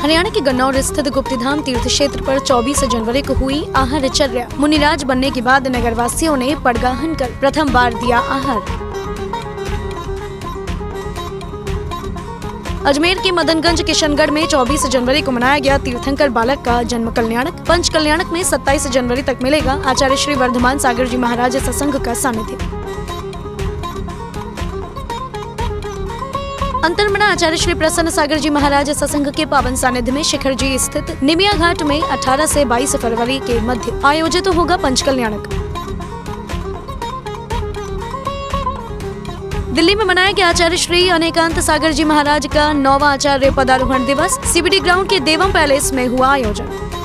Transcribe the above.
हरियाणा के गन्नौर स्थित गुप्तिधाम तीर्थ क्षेत्र पर 24 जनवरी को हुई आहार चर्या। मुनिराज बनने के बाद नगरवासियों ने पड़गाहन कर प्रथम बार दिया आहार। अजमेर के मदनगंज किशनगढ़ में 24 जनवरी को मनाया गया तीर्थंकर बालक का जन्म कल्याणक। पंच कल्याणक में 27 जनवरी तक मिलेगा, आचार्य श्री वर्धमान सागर जी महाराज सत्संग का सानिध्य। अंतर्मना आचार्य श्री प्रसन्न सागर जी महाराज सत्संग के पावन सानिध्य में शिखर जी स्थित निमिया घाट में 18 से 22 फरवरी के मध्य आयोजित तो होगा पंच कल्याणक दिल्ली में मनाया गया आचार्य श्री अनेकांत सागर जी महाराज का नौवा आचार्य पदारोहण दिवस सीबीडी ग्राउंड के देवम पैलेस में हुआ आयोजन।